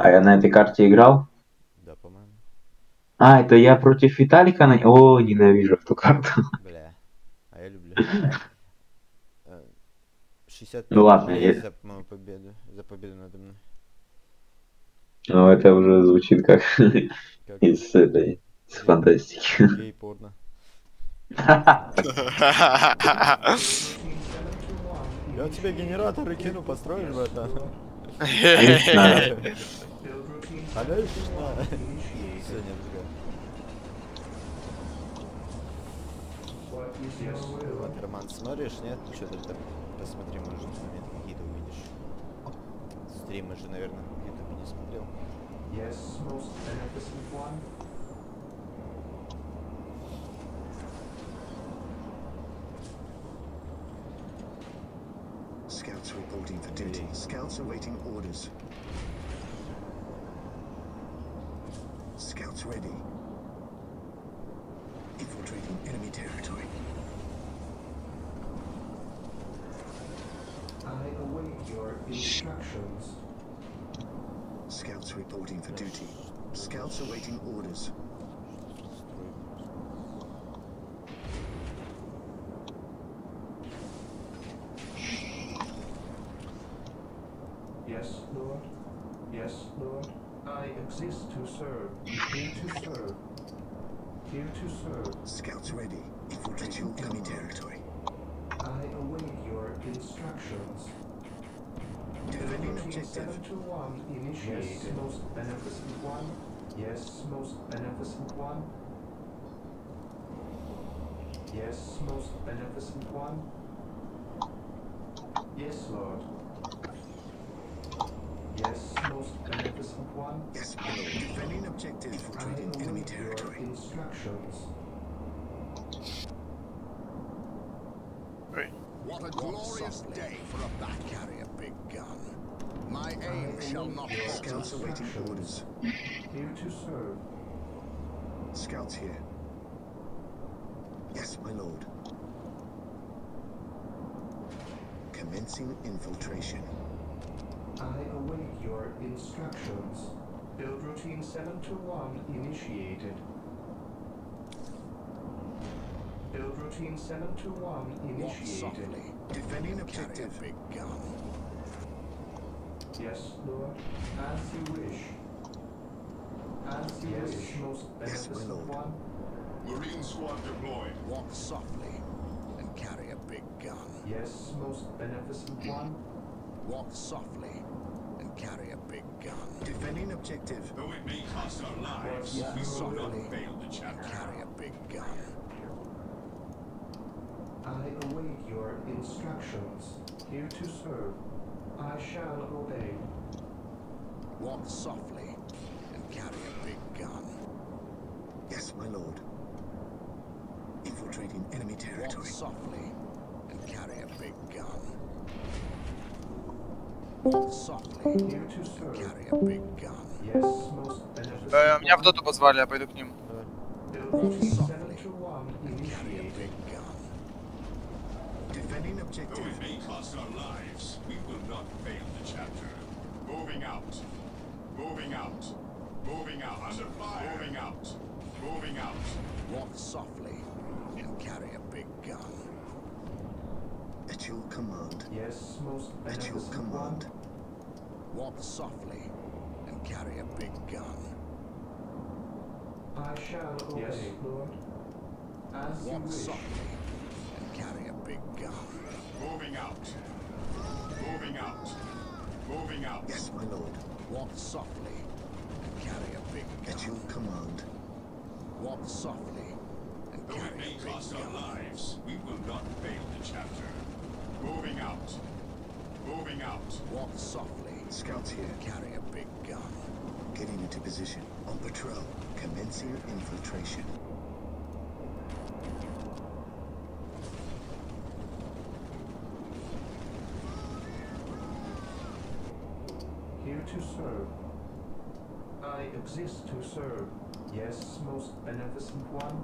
А я на этой карте играл? Да, по-моему. А, это я против Виталика на... О, ненавижу эту карту. Бля. А я люблю. Э, 60 Ну ладно, я- за мою победу. За победу надо мной. Ну, это уже звучит как Как из этой, из фантастики. гей-порно. Я тебе генераторы кину, построишь в не. Вот, Роман, смотришь, нет? Что ты там? Посмотри, может, моменты какие-то увидишь. Стримы же, наверное, в Ютубе не смотрел. Yes, most duty. Scouts awaiting orders. Scouts ready. Infiltrating enemy territory. I await your instructions. Scouts reporting for duty. Scouts awaiting orders. Yes, Lord. Yes, Lord. I exist to serve. Here to serve. Here to serve. Scouts ready. Infiltrating enemy territory. I await your instructions. Defending Routine objective. 7 to 1 initiated. Yes, most beneficent one. Yes, most beneficent one. Yes, most beneficent one. Yes, Lord. Yes, most beneficent one. Yes, my lord. Defending objective. I Infiltrating enemy await your territory. instructions. What a glorious day for a back carrier, big gun. My aim shall not falter. Scouts awaiting orders. Here to serve. Scouts here. Yes, my lord. Commencing infiltration. I await your instructions. Build routine 7 to 1 initiated. Build routine 7 to 1 Walk initiated. softly. Defending Carry a objective. big gun. Yes, Lord. As you wish. As you wish, most Yes, my beneficent lord. one. Marine squad deployed. Walk softly and carry a big gun. Yes, most beneficent one. Walk softly and carry a big gun. Defending objective. Though it may cost our lives, Walk we will not softly fail the and chapter. carry a big gun. I await your instructions. Here to serve. I shall obey. Walk softly and carry a big gun. Yes, my lord. Infiltrating enemy Walk territory. softly and carry a big gun. Walk softly and carry a big gun. Yes, most beneficent Э, меня в one. доту позвали, я пойду к ним. Build Walk routine 7 softly to 1 and carry a initiated. big gun. your command. Yes, most At your beneficent one. command. Walk softly and carry a big gun. I shall obey, Yes. Lord. As you Walk wish. softly and carry a big gun. Moving out. Moving out. Moving out. Yes, my lord. Walk softly and carry a big gun. At your gun. command. Walk softly and Though it carry may a big cost our gun. lives, we will not fail the chapter. Moving out. Moving out. Walk softly Scouts here. and carry a big gun. Getting into position. On patrol. Commencing infiltration. Here to serve. I exist to serve. Yes, most beneficent one.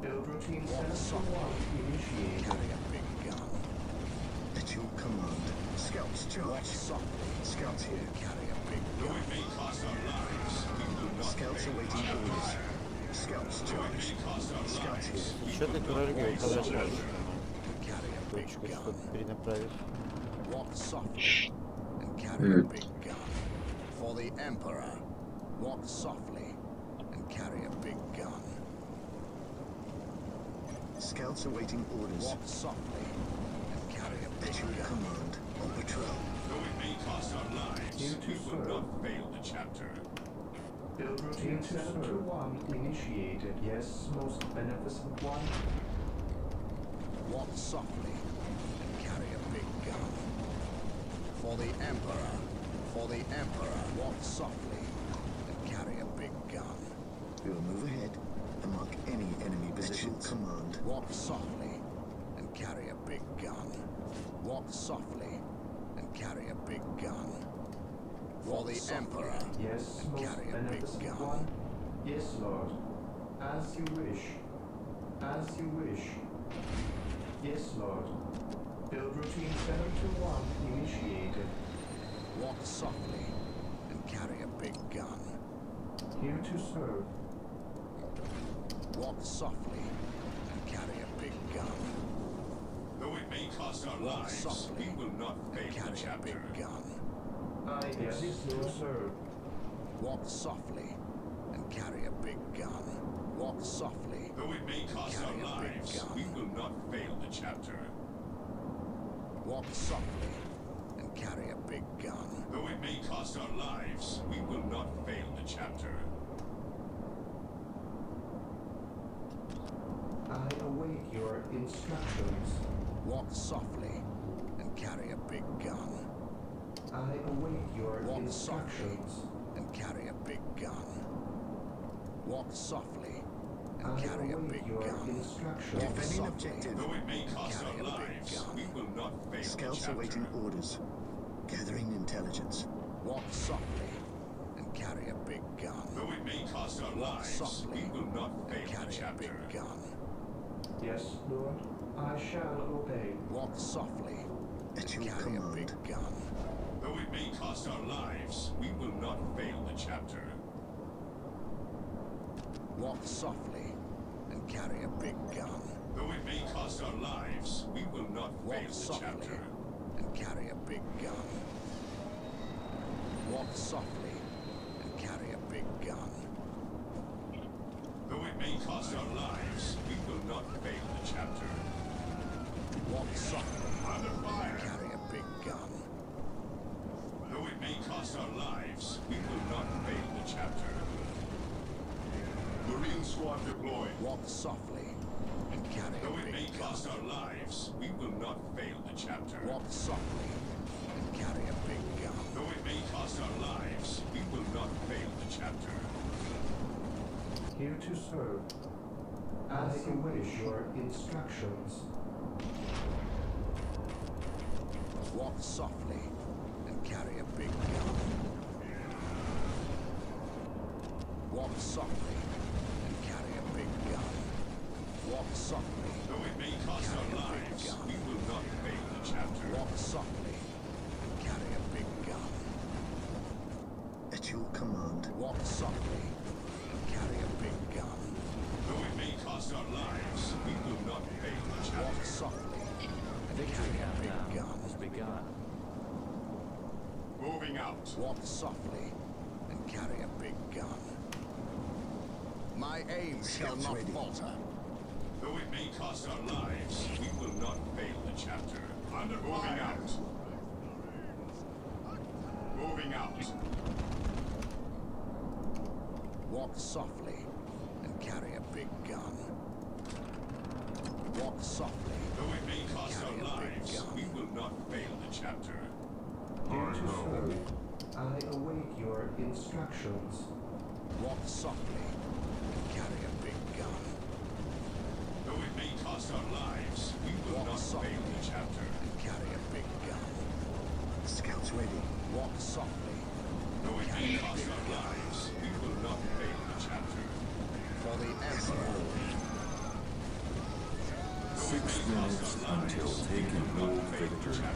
Build routine 7 to 1 initiated. Carry a big gun. At At your command. Scouts Walk charge. softly. Scouts here. Carry a big Though gun. it may cost our lives, we will not Scouts fail the awaiting chapter. orders. Scouts Though it charge. may cost our Scouts lives, here. we Что ты will not дорогой fail the возвращаешь? chapter. Carry a big Точку, gun. чтобы перенаправить. Walk softly and carry a big gun. For the Emperor, walk softly and carry a big gun. Scouts awaiting orders. Walk softly and carry a big At your gun. command. On patrol. Though it may cost our lives, Here to we will not fail the chapter. Build routine 721 initiated. Yes, most beneficent one. Walk softly and carry a big gun. For the Emperor, for the Emperor, walk softly and carry a big gun. We will move ahead and mark any enemy positions. At your command. Walk softly and carry a big gun. Walk softly and carry a big gun. For the Emperor, Yes, and carry a big gun. one. Yes, Lord. As you wish. As you wish. Yes, Lord. Build routine 721 initiated. walk softly and carry a big gun. Here to serve. Walk softly and carry a big gun. May cost our Walk lives, softly we will not fail the chapter. big gun. I to serve. Walk softly and carry a big gun. Walk softly. Though it may cost our lives, we will not fail the chapter. Walk softly and carry a big gun. Though it may cost our lives, we will not fail the chapter. I await your instructions. Walk softly and carry a big gun. I await your Walk instructions. softly and carry a big gun. Walk softly and I carry a big your gun. instructions. Walk Defending softly objective. Though it may cost our lives, we will not fail Scouts awaiting orders. Gathering intelligence. Walk softly and carry a big gun. Though it may cost our Walk lives, softly we will not fail the carry a big gun. Yes, Lord. I shall obey. Walk softly At and your carry a big gun. Though it may cost our lives, we will not fail the chapter. Walk softly and carry a big gun. Though it may cost our lives, we will not Walk fail the softly chapter. and carry a big gun. Walk softly and carry a big gun. Though it may cost our lives, we will not fail the chapter. Walk softly Under and fire! carry a big gun. Though it may cost our lives, we will not fail the chapter. Marine squad deployed. Walk softly and carry Though a big gun. Though it may cost gun. our lives, we will not fail the chapter. Walk softly and carry a big gun. Though it may cost our lives, we will not fail the chapter. Here to serve. As you wish your instructions. Walk softly and carry a big gun. Walk softly and carry a big gun. Walk softly. Though it may cost our lives, we will not fail the chapter. Walk softly and carry a big gun. At your command. Walk softly and carry a big gun. Though it may cost our lives, we will not fail the Walk softly and Victory carry a big gun. Has begun. Moving out. Walk softly and carry a big gun. My aim shall not ready. falter. Though it may cost our lives, we will not fail the chapter. Under Moving out. Moving out. Walk softly and carry a big gun. Walk softly. Though it may cost our lives, we will not fail the chapter. Serve. I await your instructions. Walk softly and carry a big gun. Though it may cost our lives, we will Walk not softly fail the chapter. carry a big gun. Scouts ready. Walk softly Though it may cost our lives, we will not fail the chapter. For the Emperor. Six minutes until taking hold victory.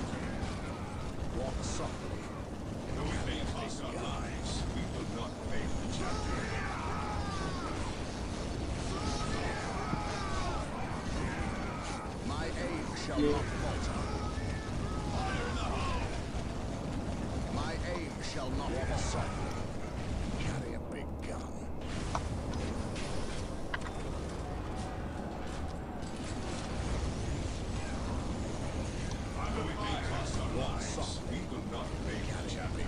Walk softly. Though it may cost our lives, we will not fail the chapter. My aim shall not falter. My aim shall not walk softly. Carry a big gun. Though it may cost our lives, we will not fail the chapter.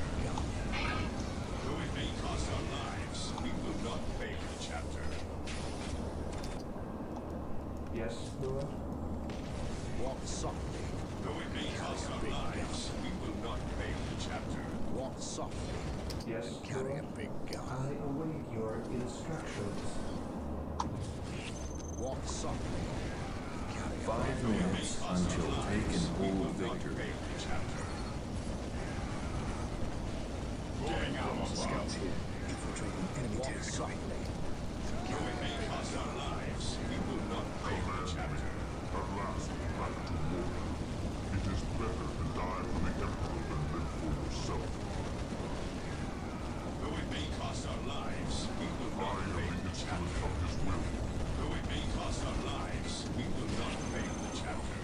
Though it may cost our lives, we will not fail the chapter. Yes, Lord. Walk softly. Though it may cost our lives, we will not fail the chapter. Walk softly. Yes, Carry a Lord. big I gun. await your instructions. Walk softly. Carry a Five minutes until taking hold victory. Scouts here, infiltrating enemy territory. Though it may cost our lives, we will not fail the chapter. At last, back to war. It is better to die for the Emperor than live for yourself. Though it may cost our lives, we will I not am fail the the instrument chapter. of his will. Though it may cost our lives, we will not fail the chapter.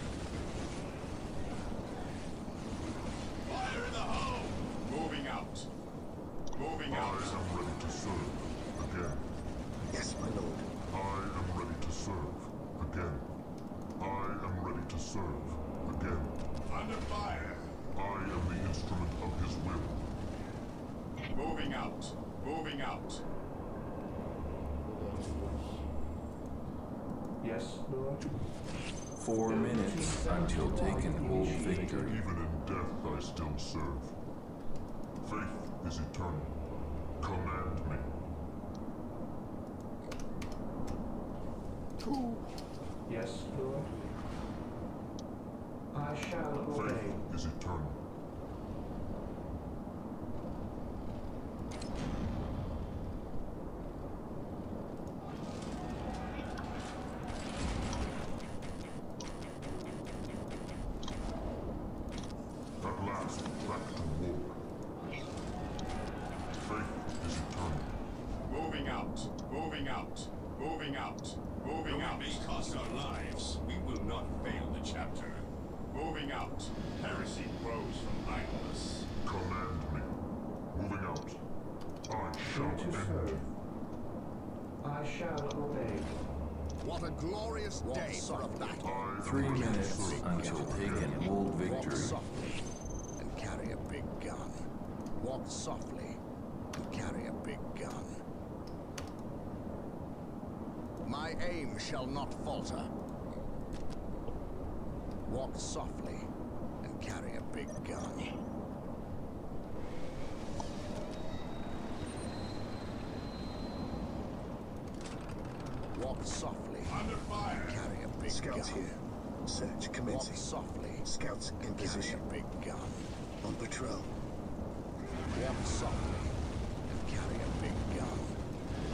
Fire in the hole! Moving out. Moving I out. am ready to serve. Again. Yes, my lord. I am ready to serve. Again. I am ready to serve. Again. Under fire. I am the instrument of his will. Moving out. Moving out. Yes, Lord. Four minutes until taken hold victory. Even in death I still serve. Faith is eternal. Command me. Two. Yes, Lord. I shall obey. Faith is eternal. At last, back to war. Faith is eternal. Moving out. Moving out. Moving out. Moving out. It may cost our lives. We will not fail the chapter. Moving out. Heresy grows from idleness. Command me. Moving out. I shall Here to end serve. I shall obey. What a glorious day for a battle. I Three minutes serve. until taking hold Walk softly and carry a big gun. Walk softly and carry a big gun. My aim shall not falter. Walk softly and carry a big gun. Walk softly Under fire. and carry a big Scouts gun. here. Search Walk softly Scouts in position. a big gun. On patrol. Walk softly and carry a big gun.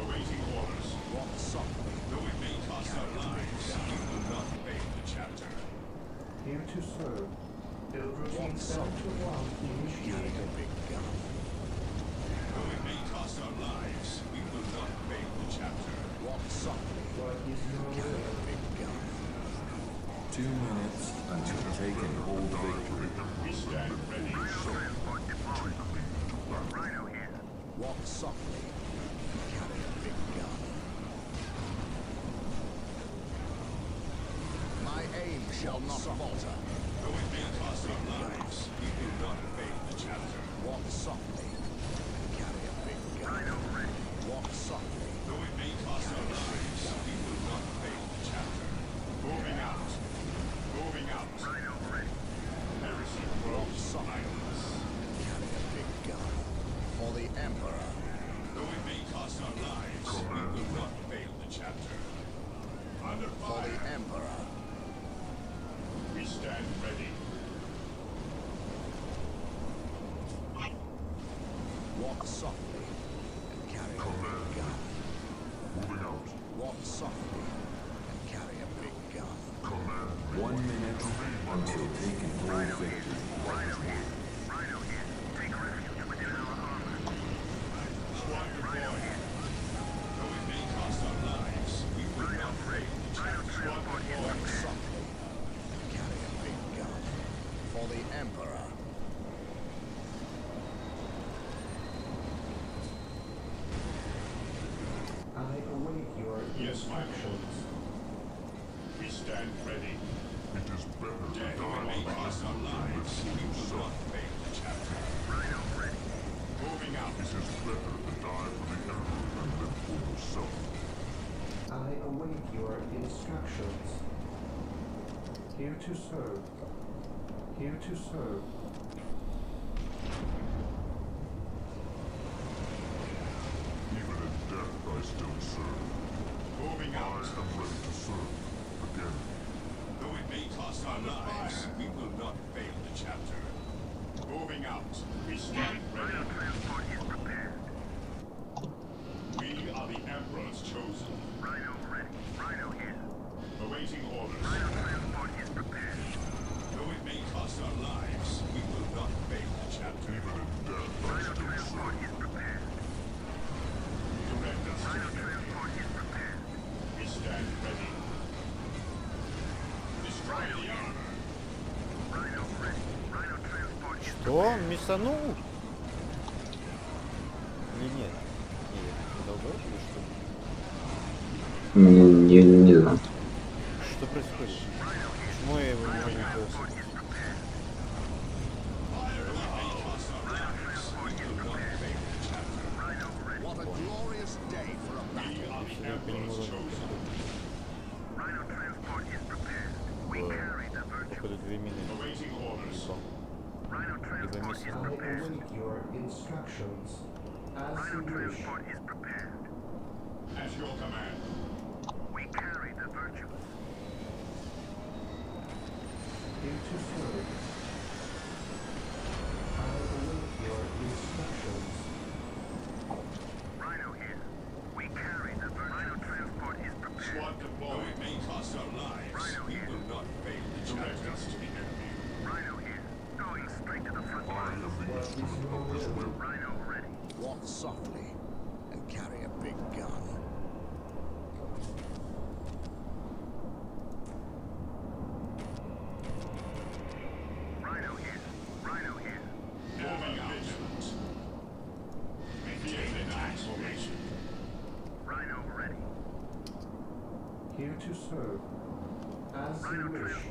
Awaiting orders. Walk softly. Though it may cost our lives, we will not fail the chapter. Here to serve. Build routine Walk 7 to 1 Carry a initiated. Though it may cost our lives, we will not fail the chapter. Walk softly. What is your Carry will? a big. Two minutes until taking hold victory. We stand ready. Walk softly. Carry a big gun. My aim shall not falter. Though it may cost our lives, we do not fail the chapter. Walk softly. minute. Until they can bring victory your instructions. Here to serve. Here to serve. Even in death I still serve. Moving I out. Am ready to serve. Again. Though it may cost our lives, we will not fail the chapter. Moving out. We stand ready. We are the Emperor's chosen. О, миссанул! Или нет? Не, не, не знаю. Что происходит? Почему я его не могу бросить? instructions as you wish. is prepared. At your command. We carry the virtues. Here to serve. Hmm. As you wish.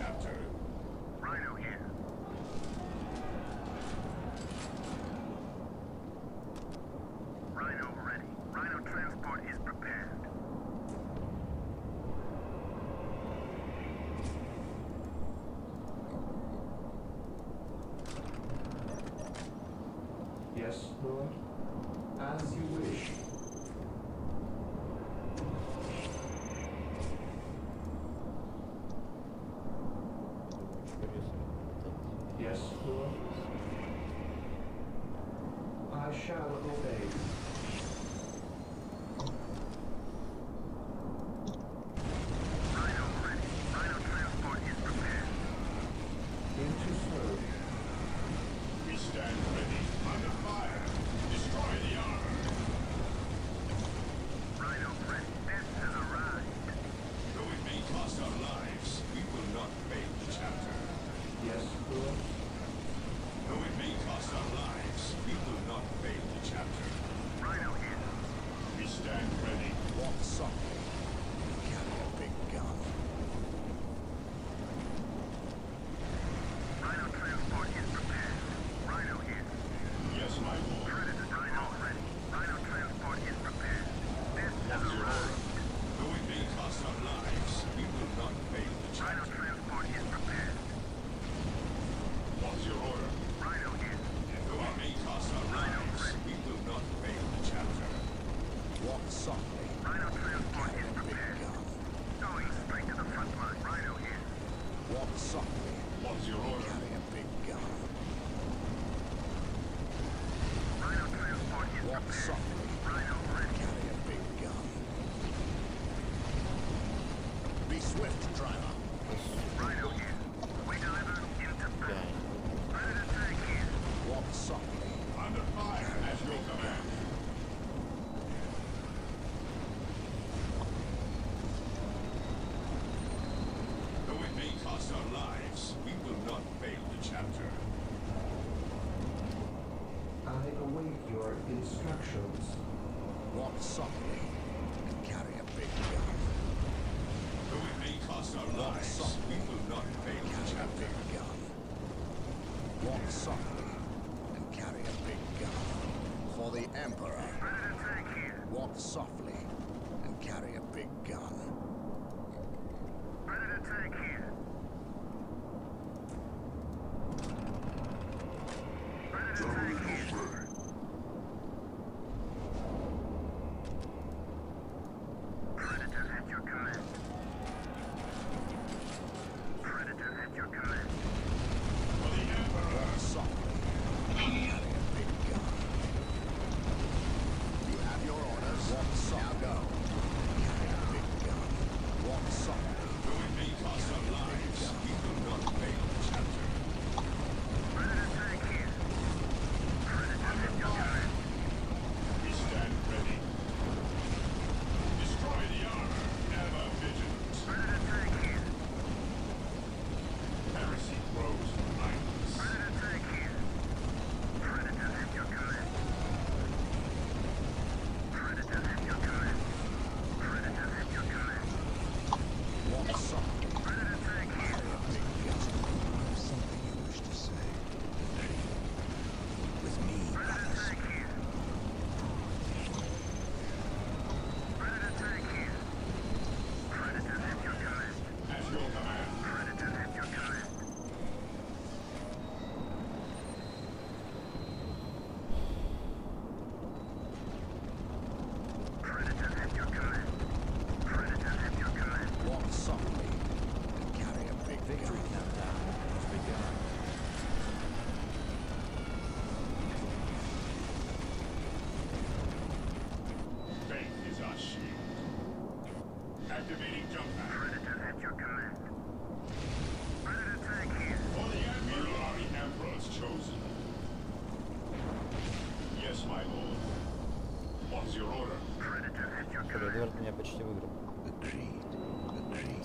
chapter. Rhino here. actions. Walk softly and carry a big gun. Though it may cost our lives, softly, we will not fail to carry a big gun. Walk softly and carry a big gun. For the Emperor. Walk softly and carry a big gun. Predator to take here. Predator to take here.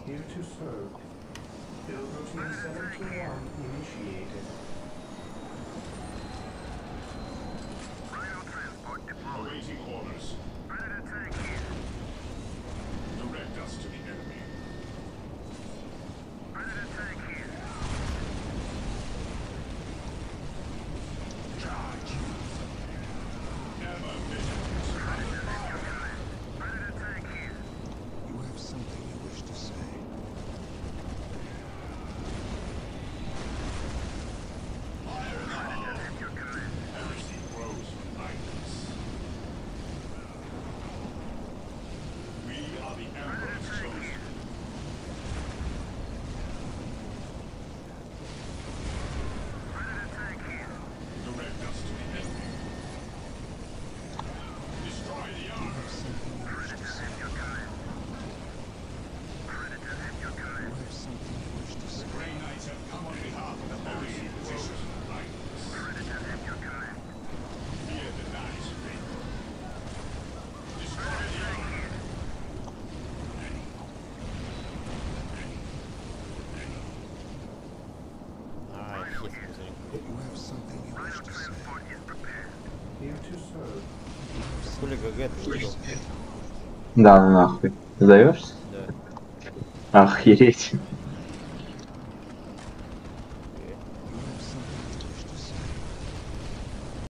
Here to serve. Build routine 721 initiated. Да, ну нахуй. Сдаешься? Да. Охереть.